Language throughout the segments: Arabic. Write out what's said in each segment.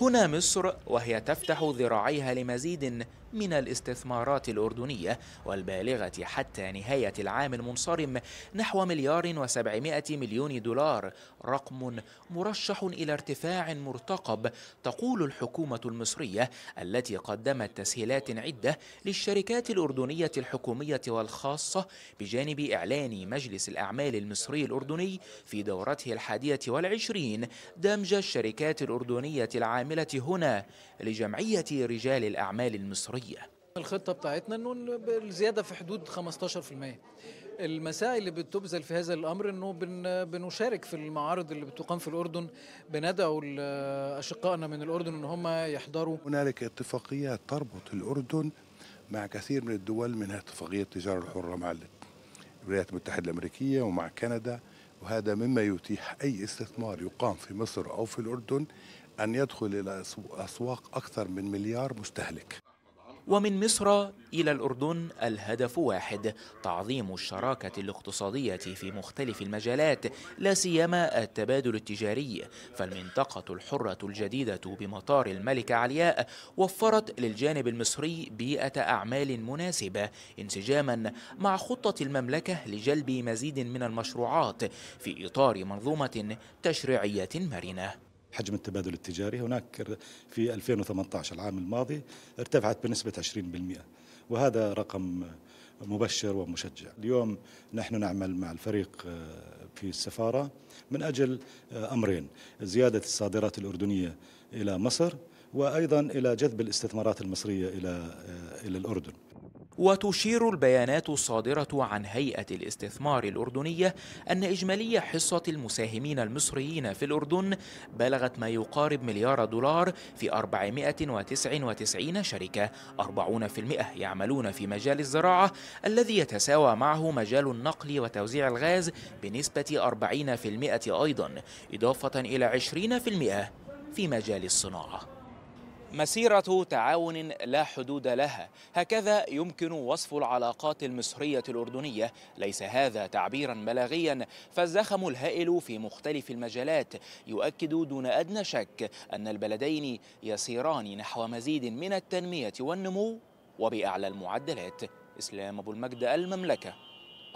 هنا مصر وهي تفتح ذراعيها لمزيد من الاستثمارات الأردنية والبالغة حتى نهاية العام المنصرم نحو مليار وسبعمائة مليون دولار رقم مرشح إلى ارتفاع مرتقب تقول الحكومة المصرية التي قدمت تسهيلات عدة للشركات الأردنية الحكومية والخاصة بجانب إعلان مجلس الأعمال المصري الأردني في دورته الحادية والعشرين دمج الشركات الأردنية العاملة هنا لجمعية رجال الأعمال المصرية. الخطة بتاعتنا إنه الزيادة في حدود 15% المساعي اللي بتبذل في هذا الأمر إنه بن بنشارك في المعارض اللي بتقام في الأردن بندعو أشقائنا من الأردن إن هم يحضروا. هنالك اتفاقيات تربط الأردن مع كثير من الدول منها اتفاقية التجارة الحرة مع الولايات المتحدة الأمريكية ومع كندا. وهذا مما يتيح أي استثمار يقام في مصر أو في الأردن أن يدخل إلى أسواق أكثر من مليار مستهلك. ومن مصر إلى الأردن الهدف واحد تعظيم الشراكة الاقتصادية في مختلف المجالات لا سيما التبادل التجاري. فالمنطقة الحرة الجديدة بمطار الملكة علياء وفرت للجانب المصري بيئة أعمال مناسبة انسجاما مع خطة المملكة لجلب مزيد من المشروعات في إطار منظومة تشريعية مرنة. حجم التبادل التجاري هناك في 2018 العام الماضي ارتفعت بنسبة 20% وهذا رقم مبشر ومشجع. اليوم نحن نعمل مع الفريق في السفارة من أجل أمرين زيادة الصادرات الأردنية إلى مصر وأيضا إلى جذب الاستثمارات المصرية إلى إلى الأردن. وتشير البيانات الصادرة عن هيئة الاستثمار الأردنية أن إجمالي حصة المساهمين المصريين في الأردن بلغت ما يقارب مليار دولار في 499 شركة. 40% يعملون في مجال الزراعة الذي يتساوى معه مجال النقل وتوزيع الغاز بنسبة 40% أيضا إضافة إلى 20% في مجال الصناعة. مسيرة تعاون لا حدود لها. هكذا يمكن وصف العلاقات المصرية الأردنية. ليس هذا تعبيرا بلاغيا. فالزخم الهائل في مختلف المجالات. يؤكد دون أدنى شك أن البلدين يسيران نحو مزيد من التنمية والنمو. وبأعلى المعدلات إسلام أبو المجد المملكة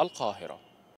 القاهرة.